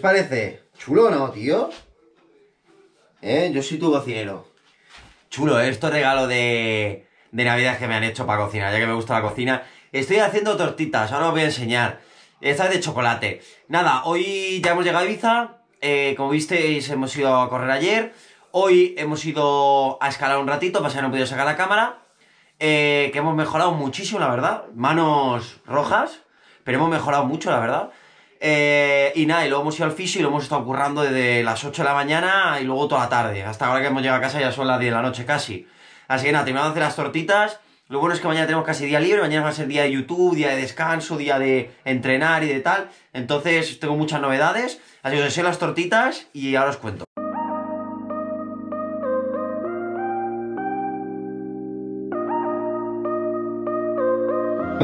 parece? ¿Chulo no, tío? ¿Eh? Yo soy tu cocinero. Chulo, ¿eh? esto es regalo de, de Navidad que me han hecho para cocinar, ya que me gusta la cocina. Estoy haciendo tortitas, ahora os voy a enseñar. Esta es de chocolate. Nada, hoy ya hemos llegado a Ibiza. Eh, como visteis, hemos ido a correr ayer. Hoy hemos ido a escalar un ratito, para que no he podido sacar la cámara. Eh, que hemos mejorado muchísimo, la verdad. Manos rojas, pero hemos mejorado mucho, la verdad. Eh, y nada, y luego hemos ido al fisio y lo hemos estado currando desde las 8 de la mañana y luego toda la tarde. Hasta ahora que hemos llegado a casa ya son las 10 de la noche casi. Así que nada, terminamos de hacer las tortitas. Lo bueno es que mañana tenemos casi día libre, mañana va a ser día de YouTube, día de descanso, día de entrenar y de tal. Entonces tengo muchas novedades. Así que os enseño las tortitas y ahora os cuento.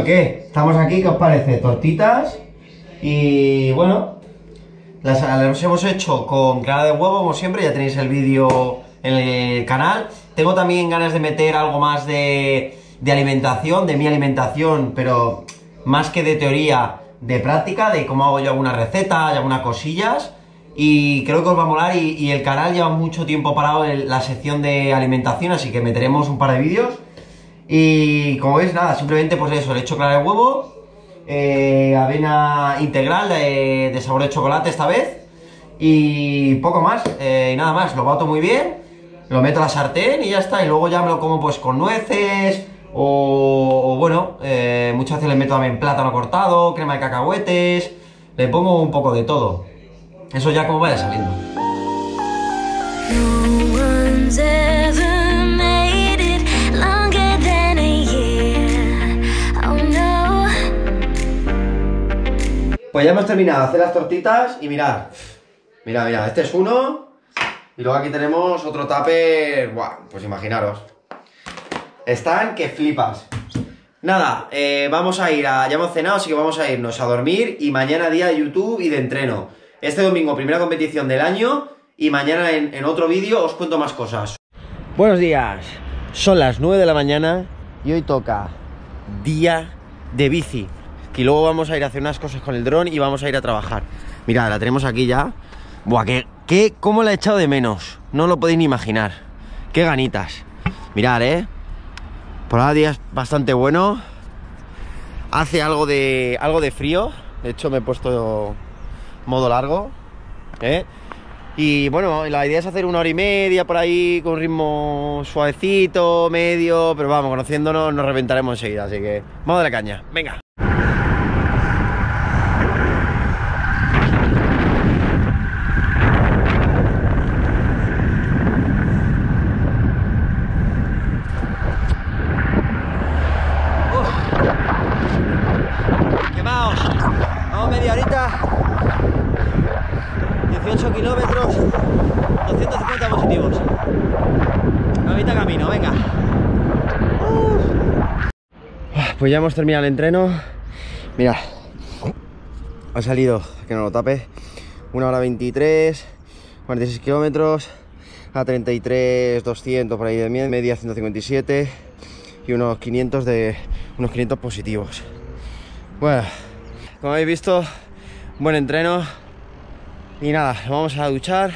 ¿Qué? Estamos aquí, ¿qué os parece? Tortitas y bueno, las, hemos hecho con clara de huevo, como siempre, ya tenéis el vídeo en el canal. Tengo también ganas de meter algo más de, de alimentación, de mi alimentación, pero más que de teoría, de práctica, de cómo hago yo algunas recetas y algunas cosillas. Y creo que os va a molar y, el canal lleva mucho tiempo parado en la sección de alimentación, así que meteremos un par de vídeos. Y como veis, nada, simplemente pues eso, le he hecho clara de huevo, eh, avena integral de, sabor de chocolate esta vez. Y poco más, eh, y nada más, lo bato muy bien, lo meto a la sartén y ya está, y luego ya me lo como pues con nueces o, o bueno, eh, muchas veces le meto también plátano cortado, crema de cacahuetes, le pongo un poco de todo, eso ya como vaya saliendo. Pues ya hemos terminado de hacer las tortitas y mirad, mira, mira, este es uno y luego aquí tenemos otro tupper, buah, pues imaginaros. Están que flipas. Nada, eh, vamos a ir a, ya hemos cenado, así que vamos a irnos a dormir y mañana día de YouTube y de entreno. Este domingo primera competición del año y mañana en, en otro vídeo os cuento más cosas. Buenos días, son las 9 de la mañana y hoy toca día de bici. Y luego vamos a ir a hacer unas cosas con el dron y vamos a ir a trabajar. Mirad, la tenemos aquí ya. Buah, que, que, cómo la he echado de menos. No lo podéis ni imaginar. Qué ganitas. Mirad, eh. Por ahora día es bastante bueno. Hace algo de, algo de frío. De hecho, me he puesto modo largo. ¿eh? Y bueno, la idea es hacer una hora y media por ahí con un ritmo suavecito, medio, pero vamos, conociéndonos nos reventaremos enseguida, así que vamos a la caña, venga. Quemaos, vamos media horita 18 kilómetros, 250 positivos. Ahorita camino, venga. Pues ya hemos terminado el entreno. Mira, ha salido, que no lo tape, 1 hora 23, 46 kilómetros, a 33, 200 por ahí de media, 157 y unos 500 de unos 500 positivos. Bueno, como habéis visto, buen entreno. Y nada, vamos a duchar,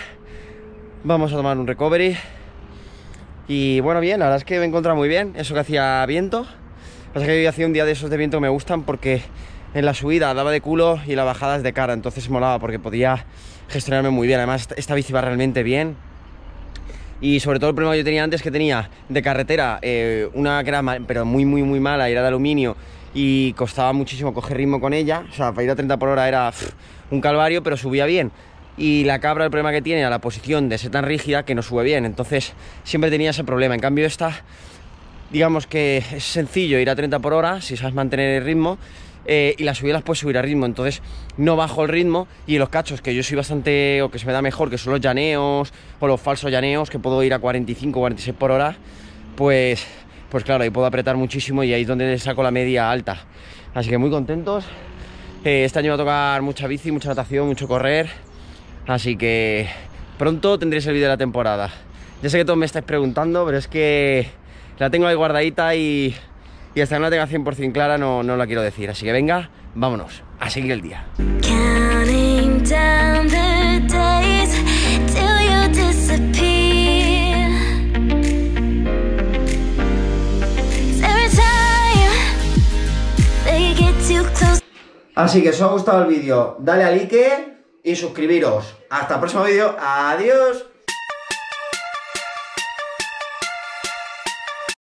vamos a tomar un recovery. Y bueno, bien, la verdad es que me he encontrado muy bien. Eso que hacía viento. Pasa que hoy hacía un día de esos de viento que me gustan porque en la subida daba de culo y la bajada es de cara. Entonces molaba porque podía gestionarme muy bien. Además, esta bici va realmente bien. Y sobre todo el problema que yo tenía antes que tenía de carretera eh, una que era mal, pero muy, muy, muy mala, era de aluminio y costaba muchísimo coger ritmo con ella. O sea, para ir a 30 por hora era un calvario, pero subía bien. Y la cabra, el problema que tiene a la posición de ser tan rígida que no sube bien. Entonces, siempre tenía ese problema. En cambio, esta, digamos que es sencillo ir a 30 por hora si sabes mantener el ritmo. Eh, y las subidas puedes subir a ritmo, entonces no bajo el ritmo y los cachos que yo soy bastante o que se me da mejor, que son los llaneos o los falsos llaneos, que puedo ir a 45 46 por hora, pues pues claro, ahí puedo apretar muchísimo y ahí es donde saco la media alta. Así que muy contentos. Eh, este año va a tocar mucha bici, mucha natación, mucho correr. Así que pronto tendréis el vídeo de la temporada. Ya sé que todos me estáis preguntando, pero es que la tengo ahí guardadita y, y hasta que no la tenga 100% clara no, no la quiero decir. Así que venga, vámonos a seguir el día. Así que si os ha gustado el vídeo, dale a like y suscribiros. Hasta el próximo vídeo. Adiós.